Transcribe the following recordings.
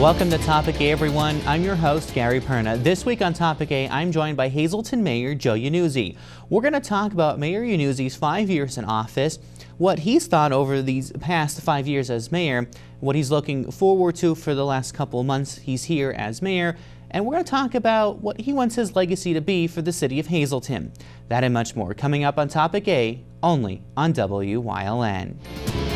Welcome to Topic A, everyone. I'm your host, Gary Perna. This week on Topic A, I'm joined by Hazleton Mayor Joe Yannuzzi. We're going to talk about Mayor Yannuzzi's five years in office, what he's thought over these past five years as mayor, what he's looking forward to for the last couple months he's here as mayor, and we're going to talk about what he wants his legacy to be for the city of Hazleton. That and much more coming up on Topic A, only on WYLN.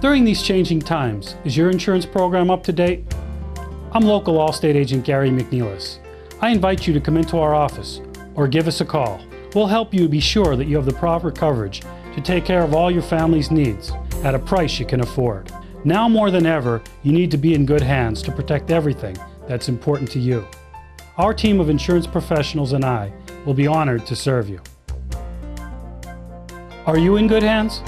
During these changing times, is your insurance program up to date? I'm local Allstate agent Gary McNeilis. I invite you to come into our office or give us a call. We'll help you be sure that you have the proper coverage to take care of all your family's needs at a price you can afford. Now more than ever, you need to be in good hands to protect everything that's important to you. Our team of insurance professionals and I will be honored to serve you. Are you in good hands?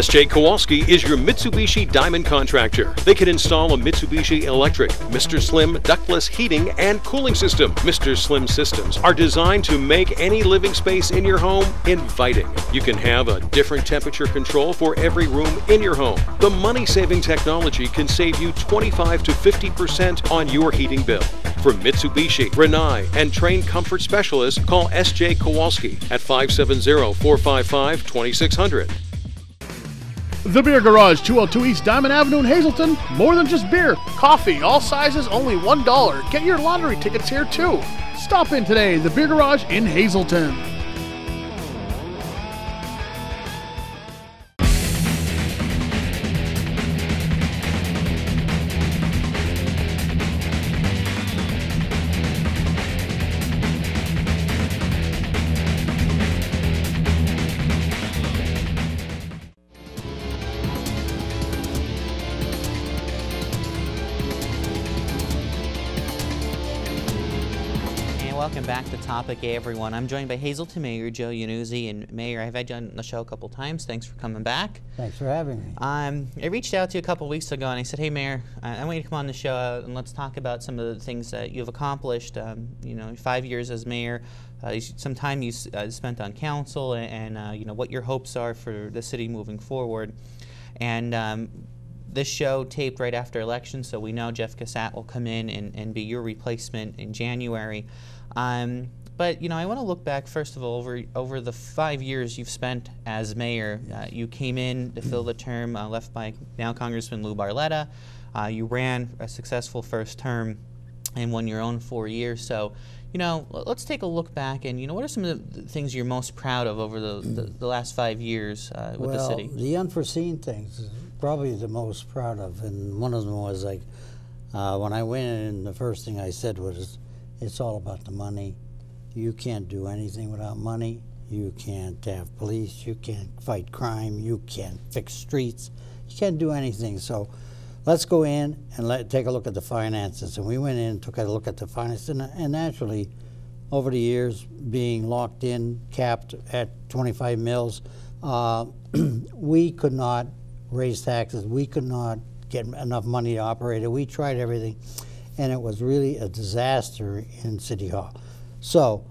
SJ Kowalski is your Mitsubishi Diamond contractor. They can install a Mitsubishi electric, Mr. Slim ductless heating and cooling system. Mr. Slim systems are designed to make any living space in your home inviting. You can have a different temperature control for every room in your home. The money saving technology can save you 25 to 50% on your heating bill. For Mitsubishi, Rinnai, and trained comfort specialists, call SJ Kowalski at 570 455 2600. The Beer Garage, 202 East Diamond Avenue in Hazleton. More than just beer, coffee, all sizes, only $1. Get your lottery tickets here too. Stop in today, The Beer Garage in Hazleton. Welcome back to Topic A, everyone. I'm joined by Hazleton Mayor Joe Yannuzzi. And Mayor, I've had you on the show a couple times. Thanks for coming back. Thanks for having me. Um, I reached out to you a couple weeks ago and I said, hey, Mayor, I, I want you to come on the show uh, and let's talk about some of the things that you've accomplished. Um, you know, five years as mayor, uh, some time you uh, spent on council, and, and uh, you know, what your hopes are for the city moving forward. And um, this show taped right after election, so we know Jeff Cusat will come in and, and be your replacement in January. Um, but you know, I want to look back first of all over over the five years you've spent as mayor. Uh, you came in to fill the term uh, left by now Congressman Lou Barletta. Uh, you ran a successful first term and won your own four years. So, you know, let's take a look back and you know, what are some of the things you're most proud of over the, the, the last five years uh, with well, the city? the unforeseen things is probably the most proud of, and one of them was like uh, when I went in. The first thing I said was, "It's all about the money. You can't do anything without money. You can't have police. You can't fight crime. You can't fix streets. You can't do anything." So. Let's go in and let, take a look at the finances. And we went in and took a look at the finances. And, and naturally, over the years, being locked in, capped at 25 mils, uh, we could not raise taxes. We could not get enough money to operate it. We tried everything, and it was really a disaster in City Hall. So,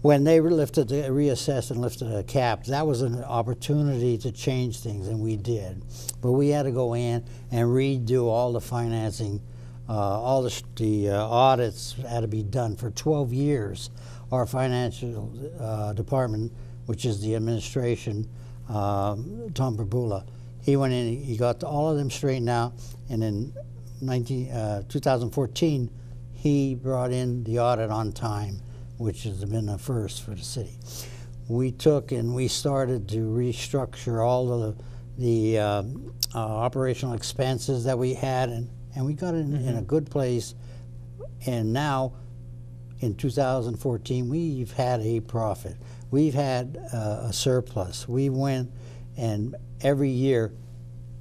when they lifted the reassessed and lifted the cap, that was an opportunity to change things, and we did. But we had to go in and redo all the financing, uh, all the, the uh, audits had to be done for 12 years. Our financial uh, department, which is the administration, um, Tom Brabula, he went in, he got all of them straightened out, and in 19, uh, 2014, he brought in the audit on time, which has been a first for the city. We took and we started to restructure all of the, the um, uh, operational expenses that we had, and, and we got it in, in a good place. And now, in 2014, we've had a profit. we've had uh, a surplus. We went and every year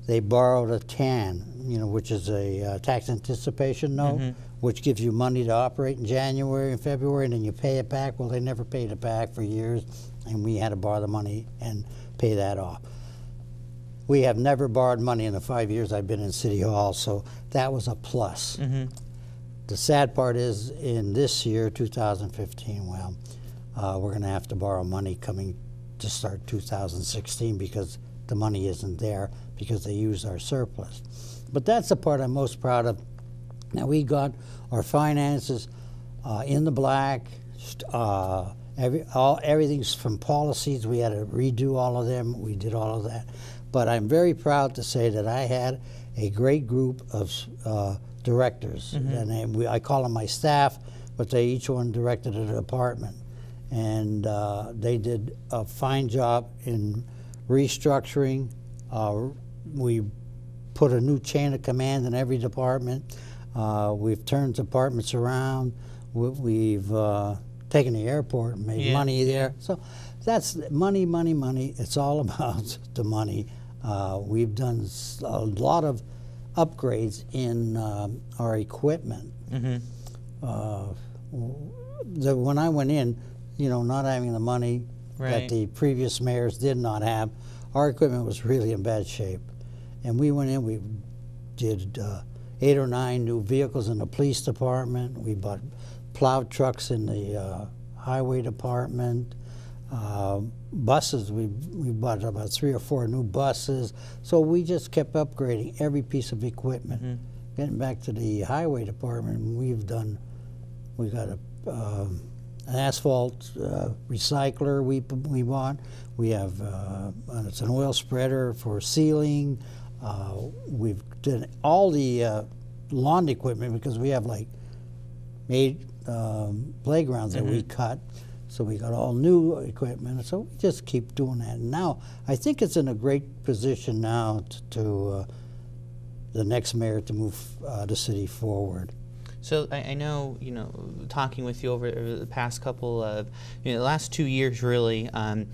they borrowed a TAN, you know, which is a uh, tax anticipation note, which gives you money to operate in January and February, and then you pay it back. Well, they never paid it back for years, and we had to borrow the money and pay that off. We have never borrowed money in the five years I've been in City Hall, so that was a plus. The sad part is in this year, 2015, well, uh, we're going to have to borrow money coming to start 2016 because the money isn't there because they use our surplus. But that's the part I'm most proud of. Now we got our finances uh, in the black. Uh, every, all, everything's from policies. We had to redo all of them. We did all of that. But I'm very proud to say that I had a great group of uh, directors, and I, we, I call them my staff, but they each one directed a department, and uh, they did a fine job in restructuring. Uh, we put a new chain of command in every department. Uh, we've turned departments around. We, we've uh, taken the airport and made Yeah, money there. So that's money, money, money. It's all about the money. Uh, we've done a lot of upgrades in um, our equipment. Uh, the, when I went in, you know, not having the money Right. that the previous mayors did not have, our equipment was really in bad shape. And we went in, we did uh, eight or nine new vehicles in the police department. We bought plow trucks in the uh, highway department. Uh, buses, we, we bought about three or four new buses. So we just kept upgrading every piece of equipment. Getting back to the highway department, we've done, we got a, um, an asphalt uh, recycler we, we bought. We have, uh, it's an oil spreader for sealing. Uh, we've done all the uh, lawn equipment because we have like eight um, playgrounds that we cut. So we got all new equipment. So we just keep doing that. And now I think it's in a great position now to, to uh, the next mayor to move uh, the city forward. So I, I know, you know, talking with you over, over the past couple of, you know, the last two years really, um,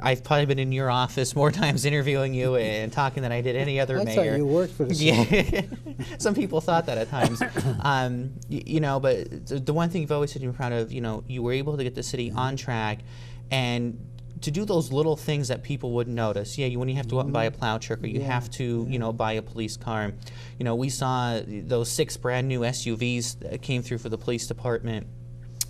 I've probably been in your office more times interviewing you and talking than I did any other I mayor. thought you worked for the city. Yeah, some people thought that at times. um, y- you know, but the, the one thing you've always said you're proud of, you know, you were able to get the city on track, and to do those little things that people wouldn't notice. Yeah, you, when you have to go out and buy a plow truck, or you have to, you know, buy a police car. You know, we saw those six brand new SUVs that came through for the police department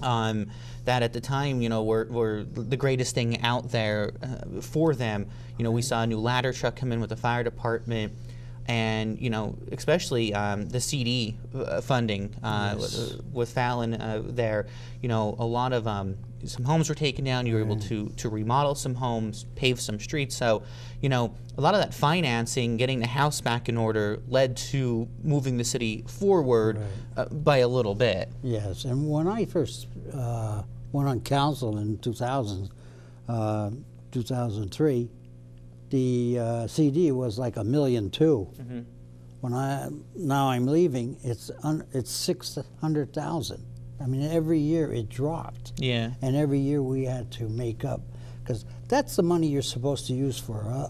um, that at the time, you know, were, were the greatest thing out there uh, for them. You know, we saw a new ladder truck come in with the fire department, and you know, especially um, the CD uh, funding uh, with, with Fallon uh, there. You know, a lot of um, some homes were taken down. You were able to to remodel some homes, pave some streets. So, you know, a lot of that financing, getting the house back in order, led to moving the city forward uh, by a little bit. Yes, and when I first uh, went on council in 2000, uh, 2003, the uh, CD was like a million 2 When I now I'm leaving, it's un, it's six hundred thousand. I mean, every year it dropped, Yeah. and every year we had to make up because that's the money you're supposed to use for. Uh,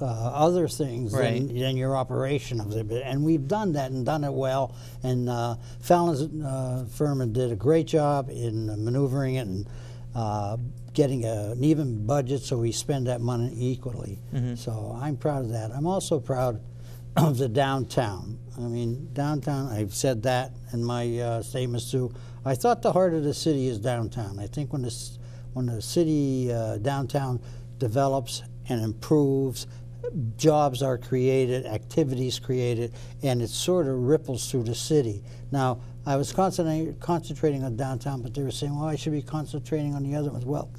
uh, other things Right. than, than your operation of it. And we've done that and done it well. And uh, Fallon's uh, firm did a great job in maneuvering it and uh, getting a, an even budget so we spend that money equally. So I'm proud of that. I'm also proud of the downtown. I mean, downtown, I've said that in my uh, statements too. I thought the heart of the city is downtown. I think when, this, when the city uh, downtown develops and improves, jobs are created, activities created, and it sort of ripples through the city. Now, I was concentrating, concentrating on downtown, but they were saying, well, I should be concentrating on the other ones. Well,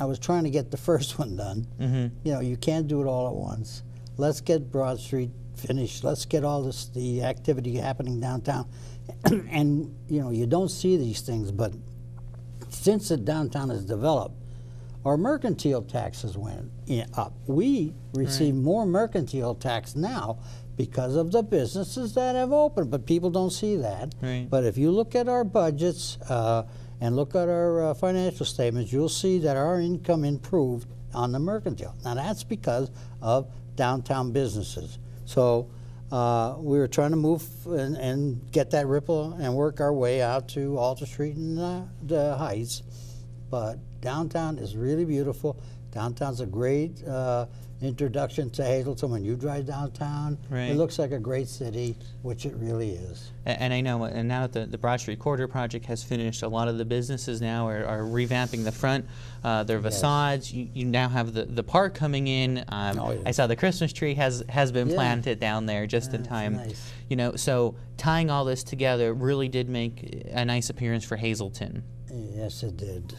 I was trying to get the first one done. Mm-hmm. You know, you can't do it all at once. Let's get Broad Street finished. Let's get all this the activity happening downtown. and you know, you don't see these things, but since the downtown has developed, our mercantile taxes went up. We receive more mercantile tax now because of the businesses that have opened, but people don't see that. Right. But if you look at our budgets uh, and look at our uh, financial statements, you'll see that our income improved on the mercantile. Now that's because of downtown businesses. So uh, we were trying to move and, and, get that ripple and work our way out to Alta Street and uh, the Heights. But downtown is really beautiful. Downtown's a great uh, introduction to Hazleton. When you drive downtown, right. it looks like a great city, which it really is. And, and I know, and now that the, the Broad Street Corridor project has finished, a lot of the businesses now are, are revamping the front, uh, their facades. Yes. You, you now have the, the park coming in. Um, oh, yeah. I saw the Christmas tree has has been yeah. planted down there just in time. Nice. You know, so tying all this together really did make a nice appearance for Hazleton. Yes, it did.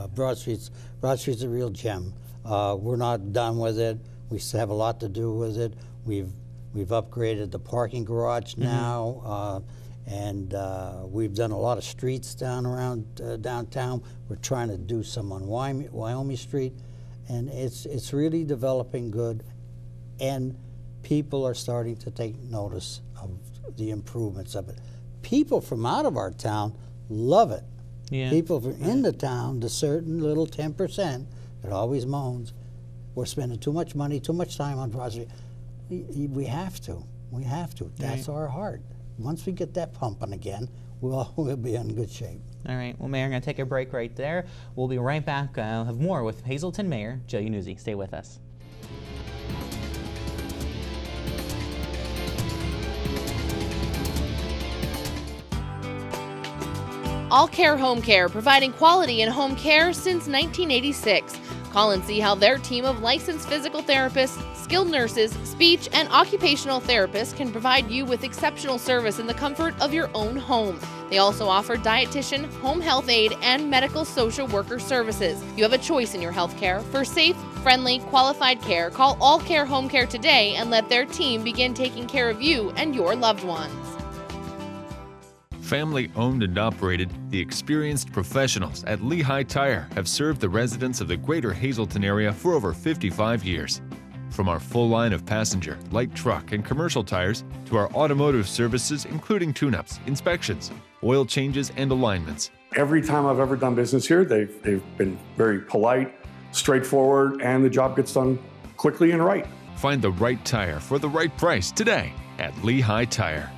Uh, Broad Street's Broad Street's a real gem. Uh, we're not done with it. We have a lot to do with it. We've we've upgraded the parking garage mm-hmm. now, uh, and uh, we've done a lot of streets down around uh, downtown. We're trying to do some on Wyoming, Wyoming Street, and it's it's really developing good, and people are starting to take notice of the improvements of it. People from out of our town love it. Yeah. People from in the town, the certain little ten percent that always moans, we're spending too much money, too much time on project. We, have to. We have to. That's right. our heart. Once we get that pumping again, we'll, we'll be in good shape. All right. Well, Mayor, I'm going to take a break right there. We'll be right back. Uh, I'll have more with Hazleton Mayor Joe Yannuzzi. Stay with us. All Care Home Care, providing quality in home care since 1986. Call and see how their team of licensed physical therapists, skilled nurses, speech, and occupational therapists can provide you with exceptional service in the comfort of your own home. They also offer dietitian, home health aide, and medical social worker services. You have a choice in your health care. For safe, friendly, qualified care, call All Care Home Care today and let their team begin taking care of you and your loved ones. Family owned and operated, the experienced professionals at Lehigh Tire have served the residents of the greater Hazleton area for over 55 years. From our full line of passenger, light truck, and commercial tires to our automotive services, including tune ups, inspections, oil changes, and alignments. Every time I've ever done business here, they've, they've been very polite, straightforward, and the job gets done quickly and right. Find the right tire for the right price today at Lehigh Tire.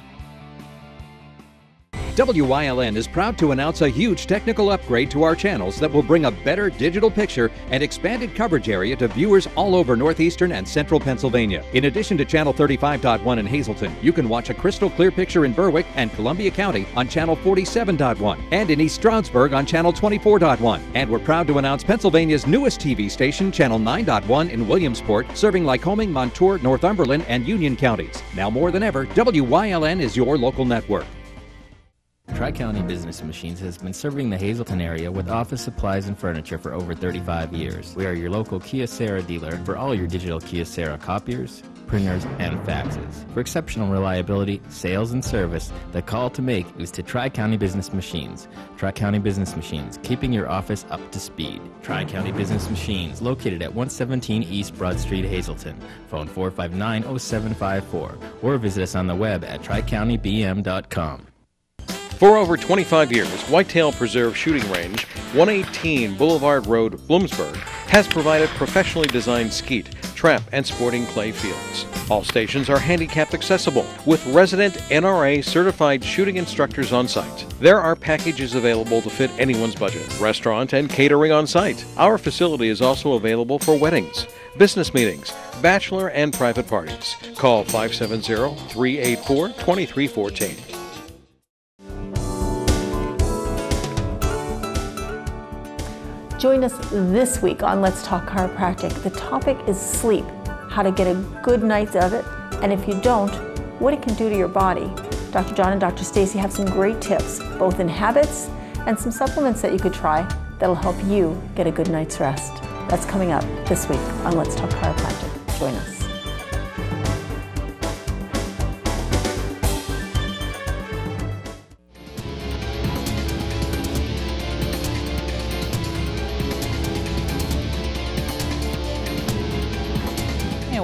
WYLN is proud to announce a huge technical upgrade to our channels that will bring a better digital picture and expanded coverage area to viewers all over northeastern and central Pennsylvania. In addition to Channel 35.1 in Hazleton, you can watch a crystal clear picture in Berwick and Columbia County on Channel 47.1 and in East Stroudsburg on Channel 24.1. And we're proud to announce Pennsylvania's newest TV station, Channel 9.1 in Williamsport, serving Lycoming, Montour, Northumberland, and Union counties. Now more than ever, WYLN is your local network. Tri County Business Machines has been serving the Hazleton area with office supplies and furniture for over 35 years. We are your local Kyocera dealer for all your digital Kyocera copiers, printers, and faxes. For exceptional reliability, sales, and service, the call to make is to Tri County Business Machines. Tri County Business Machines, keeping your office up to speed. Tri County Business Machines, located at 117 East Broad Street, Hazleton. Phone 459 0754 or visit us on the web at tricountybm.com. For over 25 years, Whitetail Preserve Shooting Range, 118 Boulevard Road, Bloomsburg, has provided professionally designed skeet, trap, and sporting clay fields. All stations are handicapped accessible with resident NRA certified shooting instructors on site. There are packages available to fit anyone's budget, restaurant and catering on site. Our facility is also available for weddings, business meetings, bachelor and private parties. Call 570 384 2314. Join us this week on Let's Talk Chiropractic. The topic is sleep, how to get a good night's of it, and if you don't, what it can do to your body. Dr. John and Dr. Stacy have some great tips, both in habits and some supplements that you could try that'll help you get a good night's rest. That's coming up this week on Let's Talk Chiropractic. Join us.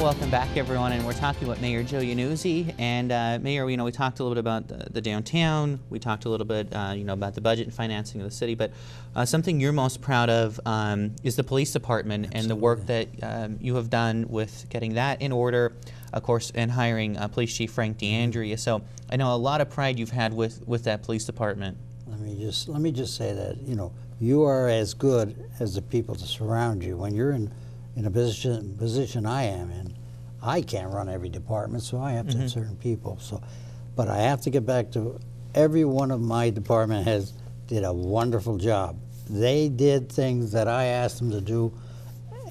Welcome back, everyone. And we're talking with Mayor Joe Yannuzzi. And uh, Mayor, you know, we talked a little bit about the, the downtown. We talked a little bit, uh, you know, about the budget and financing of the city. But uh, something you're most proud of um, is the police department and the work that um, you have done with getting that in order, of course, and hiring uh, Police Chief Frank DeAndrea. So I know a lot of pride you've had with with that police department. Let me just let me just say that you know you are as good as the people that surround you. When you're in in a position position I am in, I can't run every department, so I have to have mm-hmm. certain people. So, but I have to get back to every one of my department has did a wonderful job. They did things that I asked them to do,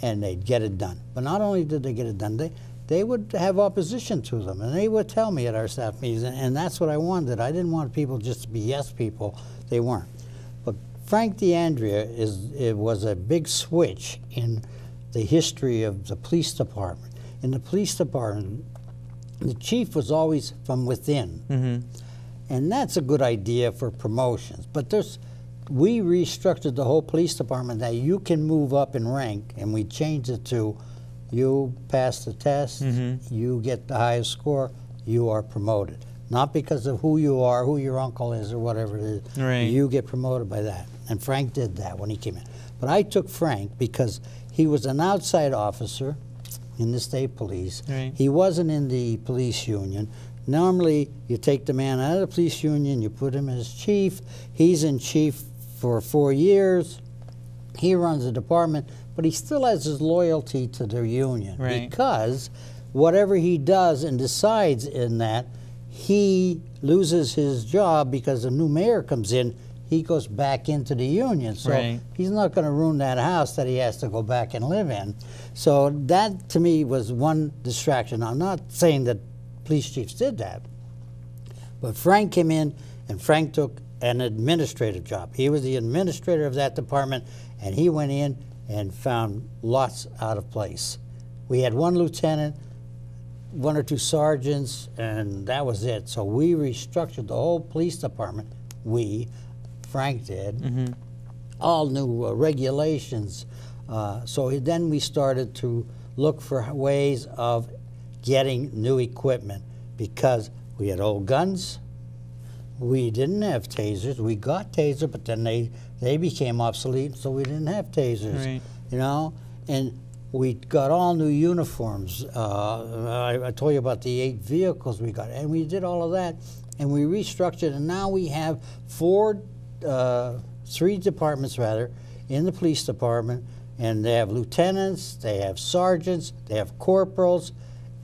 and they'd get it done. But not only did they get it done, they they would have opposition to them, and they would tell me at our staff meetings, and, and that's what I wanted. I didn't want people just to be yes people; they weren't. But Frank DeAndrea is it was a big switch in the history of the police department. In the police department, the chief was always from within, mm-hmm. and that's a good idea for promotions. But there's we restructured the whole police department that you can move up in rank, and we changed it to you pass the test, mm-hmm. you get the highest score, you are promoted. Not because of who you are, who your uncle is, or whatever it is. Right. You get promoted by that. And Frank did that when he came in. But I took Frank because he was an outside officer in the state police. Right. He wasn't in the police union. Normally, you take the man out of the police union, you put him as chief. He's in chief for four years. He runs the department, but he still has his loyalty to the union Right. because whatever he does and decides in that, he loses his job because a new mayor comes in. He goes back into the union, so Right. he's not going to ruin that house that he has to go back and live in. So that to me was one distraction. I'm not saying that police chiefs did that, but Frank came in and Frank took an administrative job. He was the administrator of that department, and he went in and found lots out of place. We had one lieutenant, one or two sergeants, and that was it. So we restructured the whole police department. We, Frank did, all new uh, regulations. Uh, so then we started to look for ways of getting new equipment because we had old guns. We didn't have tasers. We got taser, but then they they became obsolete, so we didn't have tasers. Right. You know, and we got all new uniforms. Uh, I, I told you about the eight vehicles we got, and we did all of that, and we restructured, and now we have four, uh, three departments rather, in the police department, and they have lieutenants, they have sergeants, they have corporals,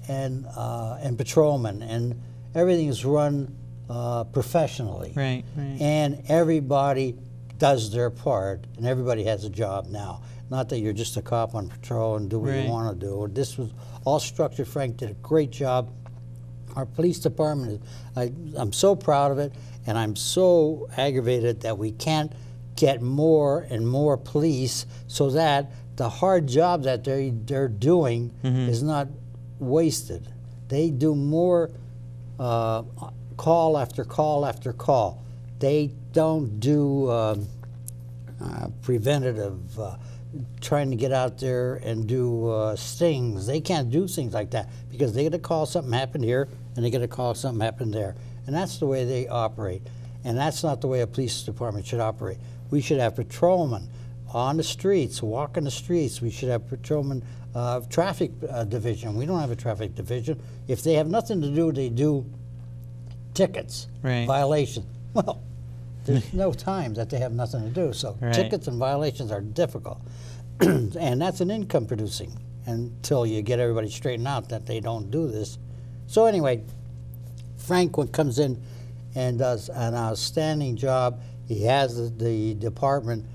and uh, and patrolmen, and everything is run uh, professionally. Right, right. And everybody does their part, and everybody has a job now. Not that you're just a cop on patrol and do what Right. you want to do. This was all structured. Frank did a great job. Our police department is, I, I'm so proud of it, and I'm so aggravated that we can't get more and more police so that the hard job that they, they're doing is not wasted. They do more uh, call after call after call. They don't do um, uh, preventative, uh, trying to get out there and do uh, stings. They can't do things like that because they get a call something happened here and they get a call something happened there. And that's the way they operate. And that's not the way a police department should operate. We should have patrolmen on the streets, walking the streets. We should have patrolmen, uh, traffic uh, division. We don't have a traffic division. If they have nothing to do, they do tickets, Right. violations. Well, there's no time that they have nothing to do. So Right. tickets and violations are difficult, and that's an income producing until you get everybody straightened out that they don't do this. So anyway, Frank comes in and does an outstanding job. He has the, department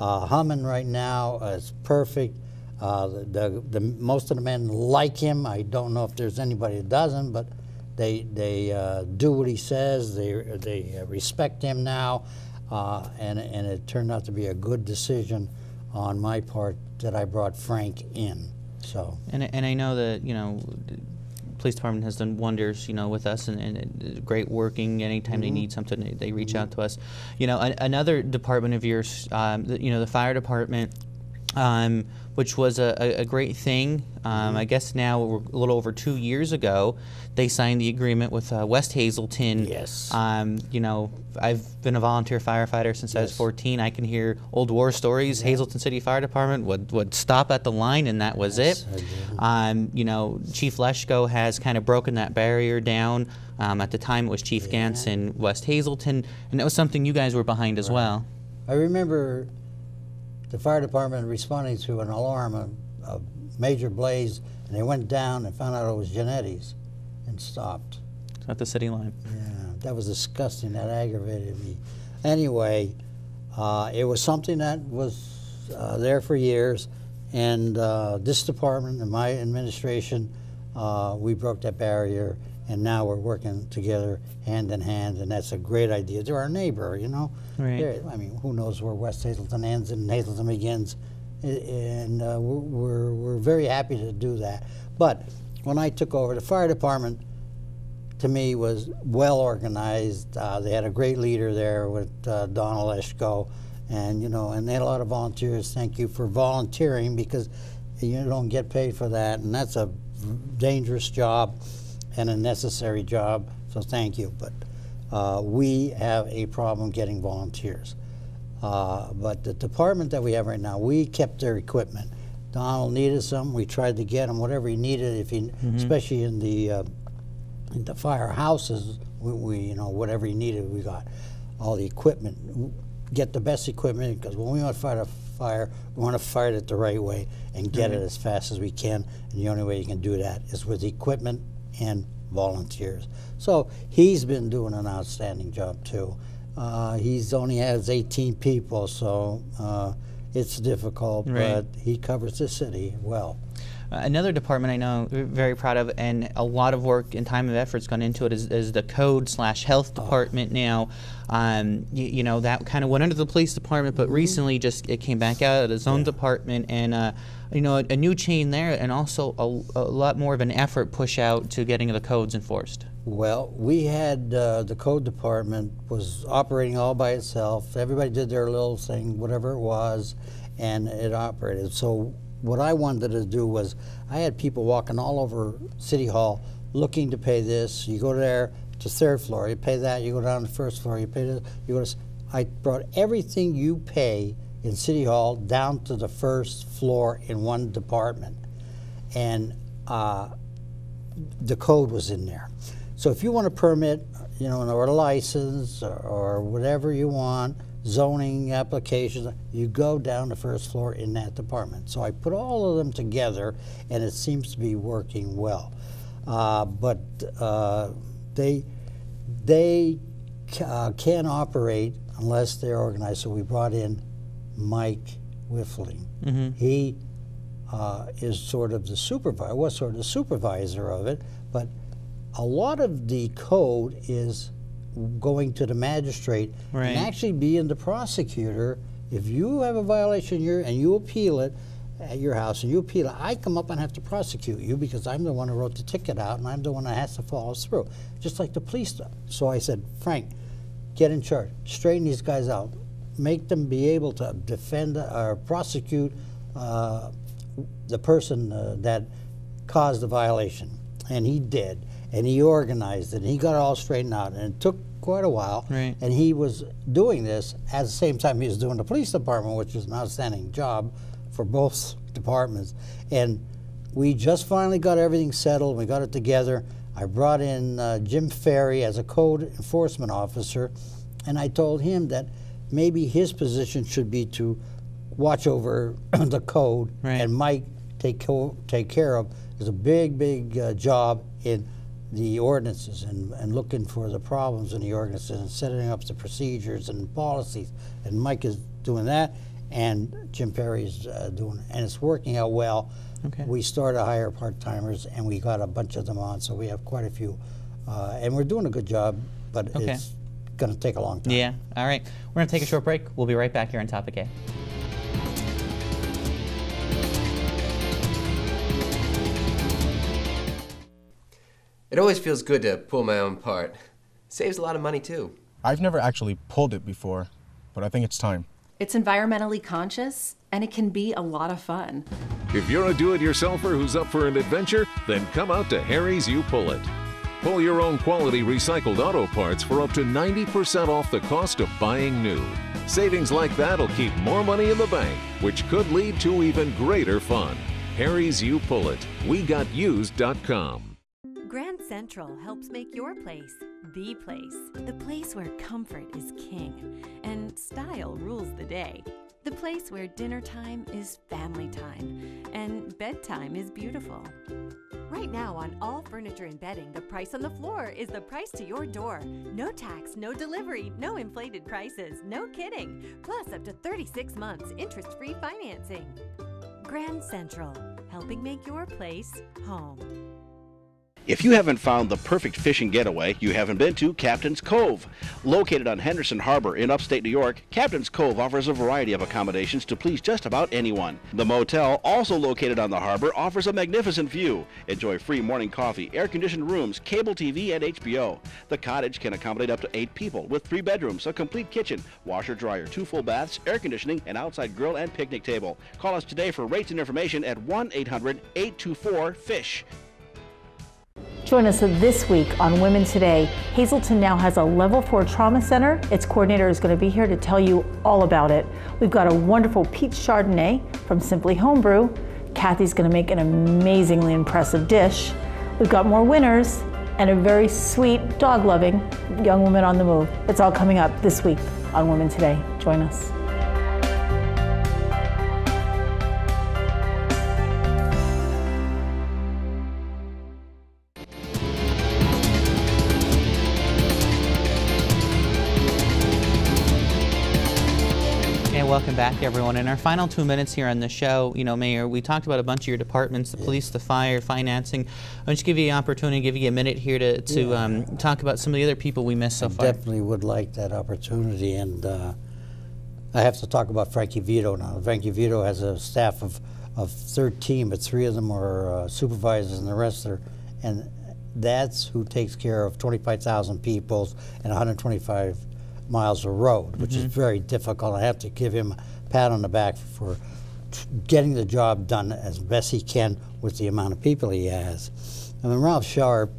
uh, humming right now. It's perfect. Uh, the, the, the most of the men like him. I don't know if there's anybody that doesn't, but they they uh, do what he says. They they respect him now, uh, and and it turned out to be a good decision on my part that I brought Frank in. So And, and I know that, you know, police department has done wonders, you know, with us and, and great working. Anytime they need something, they, they reach out to us. You know, another department of yours, um, the, you know, the fire department, um, which was a, a, great thing. Um, I guess now we're a little over two years ago, they signed the agreement with uh, West Hazleton. Yes. Um, you know, I've been a volunteer firefighter since I was 14. I can hear old war stories. Hazleton City Fire Department would, would stop at the line, and that was Yes, it. Um, you know, Chief Leshko has kind of broken that barrier down. Um, at the time, it was Chief in West Hazleton, and that was something you guys were behind as well. I remember the fire department responding to an alarm, a, a major blaze, and they went down and found out it was Genetti's and stopped. At the city line. Yeah, that was disgusting. That aggravated me. Anyway, uh, it was something that was uh, there for years, and uh, this department and my administration, uh, we broke that barrier, and now we're working together hand in hand, and that's a great idea. They're our neighbor, you know. Right. They're- I mean, who knows where West Hazleton ends and Hazleton begins, and uh, we're, we're we're very happy to do that. But when I took over the fire department, to me was well organized. Uh, they had a great leader there with uh, Donald Leshko, and you know, and they had a lot of volunteers. Thank you for volunteering because you don't get paid for that, and that's a dangerous job and a necessary job. So thank you. But uh, we have a problem getting volunteers. Uh, but the department that we have right now, we kept their equipment. Donald needed some. We tried to get him whatever he needed, if he, especially in the uh, in the firehouses, we, we, you know, whatever he needed, we got all the equipment. Get the best equipment because when we want to fight a fire, we want to fight it the right way and get it as fast as we can. And the only way you can do that is with equipment and volunteers. So he's been doing an outstanding job too. Uh, he's only has 18 people, so uh, it's difficult, Right. but he covers the city well. Uh, Another department I know we're very proud of, and a lot of work and time and effort's gone into it, is, is the code slash health department. Now, um, you, you know that kind of went under the police department, but recently just it came back out of its own department, and uh, you know a, a new chain there, and also a, a lot more of an effort push out to getting the codes enforced. Well, we had uh, the code department was operating all by itself. Everybody did their little thing, whatever it was, and it operated. So what I wanted to do was, I had people walking all over City Hall looking to pay this. You go there to third floor, you pay that. You go down to first floor, you pay this. You go to. I brought everything you pay in City Hall down to the first floor in one department, and. Uh, the code was in there. So if you want a permit, you know, or a license or, or whatever you want, zoning applications, you go down the first floor in that department. So I put all of them together, and it seems to be working well. Uh, but uh, they they uh, can't operate unless they're organized. So we brought in Mike Whiffling. He uh, is sort of the supervisor, was sort of the supervisor of it, but a lot of the code is going to the magistrate Right. and actually being the prosecutor. If you have a violation here and you appeal it at your house and you appeal it, I come up and have to prosecute you because I'm the one who wrote the ticket out and I'm the one that has to follow through, just like the police do. So I said, Frank, get in charge, straighten these guys out, make them be able to defend or prosecute uh, the person uh, that caused the violation. And he did. And he organized it. And he got it all straightened out. And it took quite a while. Right. And he was doing this at the same time he was doing the police department, which was an outstanding job for both departments. And we just finally got everything settled. We got it together. I brought in uh, Jim Ferry as a code enforcement officer, and I told him that maybe his position should be to watch over the code, Right. and Mike take co- take care of. There's a big, big uh, job in the ordinances and, and looking for the problems in the ordinances and setting up the procedures and policies. And Mike is doing that, and Jim Perry's uh, doing, and it's working out well. Okay. We started to hire part timers, and we got a bunch of them on, so we have quite a few, uh, and we're doing a good job. But Okay. it's going to take a long time. Yeah. All right. We're gonna take a short break. We'll be right back here on Topic A. It always feels good to pull my own part. Saves a lot of money too. I've never actually pulled it before, but I think it's time. It's environmentally conscious and it can be a lot of fun. If you're a do it yourselfer who's up for an adventure, then come out to Harry's You Pull It. Pull your own quality recycled auto parts for up to 90% off the cost of buying new. Savings like that'll keep more money in the bank, which could lead to even greater fun. Harry's You Pull It. We got WeGotUsed.com. Grand Central helps make your place the place. The place where comfort is king and style rules the day. The place where dinner time is family time and bedtime is beautiful. Right now, on all furniture and bedding, the price on the floor is the price to your door. No tax, no delivery, no inflated prices, no kidding. Plus, up to 36 months interest free financing. Grand Central, helping make your place home. If you haven't found the perfect fishing getaway, you haven't been to Captain's Cove. Located on Henderson Harbor in upstate New York, Captain's Cove offers a variety of accommodations to please just about anyone. The motel, also located on the harbor, offers a magnificent view. Enjoy free morning coffee, air conditioned rooms, cable TV, and HBO. The cottage can accommodate up to eight people with three bedrooms, a complete kitchen, washer dryer, two full baths, air conditioning, an outside grill and picnic table. Call us today for rates and information at 1 800 824 FISH. Join us this week on Women Today. Hazleton now has a level four trauma center. Its coordinator is going to be here to tell you all about it. We've got a wonderful peach chardonnay from Simply Homebrew. Kathy's going to make an amazingly impressive dish. We've got more winners and a very sweet, dog loving young woman on the move. It's all coming up this week on Women Today. Join us. Welcome back, everyone. In our final two minutes here on the show, you know, Mayor, we talked about a bunch of your departments, the police, the fire, financing. I'll just give you the opportunity, give you a minute here to, to yeah. um, talk about some of the other people we missed so I far. definitely would like that opportunity, and uh, I have to talk about Frankie Vito now. Frankie Vito has a staff of, of 13, but three of them are uh, supervisors, and the rest are, and that's who takes care of 25,000 people and 125 miles of road, which mm-hmm. is very difficult. I have to give him a pat on the back for getting the job done as best he can with the amount of people he has. I mean, Ralph Sharp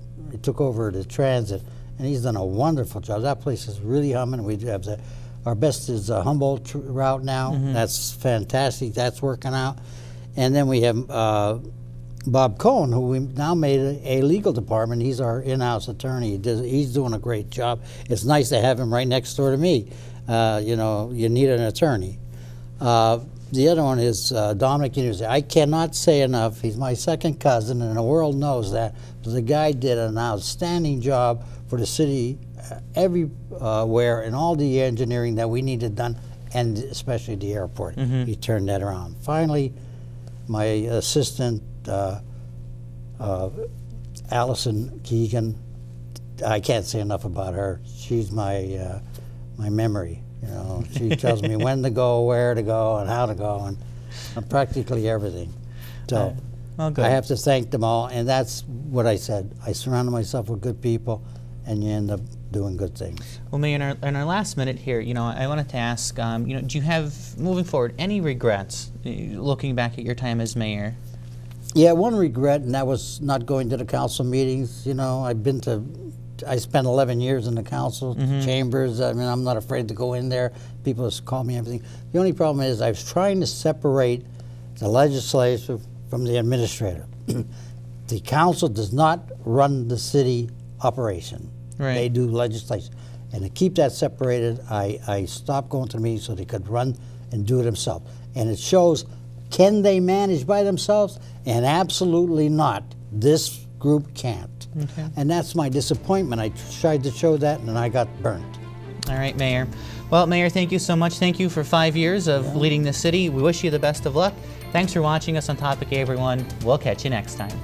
took over the transit, and he's done a wonderful job. That place is really humming. We have the, our best is the Humboldt route now. Mm-hmm. That's fantastic. That's working out. And then we have uh, Bob Cohen, who we now made a, a legal department. He's our in-house attorney. He does, he's doing a great job. It's nice to have him right next door to me. Uh, you know, you need an attorney. Uh, the other one is uh, Dominic University. I cannot say enough. He's my second cousin, and the world knows that. But the guy did an outstanding job for the city uh, everywhere in all the engineering that we needed done, and especially the airport. Mm-hmm. He turned that around. Finally, my assistant uh, uh, Allison Keegan. I can't say enough about her. She's my uh, my memory. You know, she tells me when to go, where to go, and how to go, and, and practically everything. So well, I have to thank them all, and that's what I said. I surrounded myself with good people, and you end up doing good things. Well, Mayor, in our, in our last minute here, you know, I wanted to ask, um, you know, do you have moving forward any regrets uh, looking back at your time as mayor? Yeah, one regret, and that was not going to the council meetings. You know, I've been to, I spent 11 years in the council mm-hmm. chambers. I mean, I'm not afraid to go in there. People just call me everything. The only problem is I was trying to separate the legislature from the administrator. the council does not run the city operation. Right. They do legislation. And to keep that separated, I, I stopped going to the meetings so they could run and do it themselves. And it shows can they manage by themselves? And absolutely not. This group can't. Okay. And that's my disappointment. I tried to show that and I got burnt. All right, Mayor. Well, Mayor, thank you so much. Thank you for five years of yeah. leading the city. We wish you the best of luck. Thanks for watching us on Topic, everyone. We'll catch you next time.